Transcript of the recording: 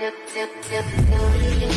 Tell me, tell me, tell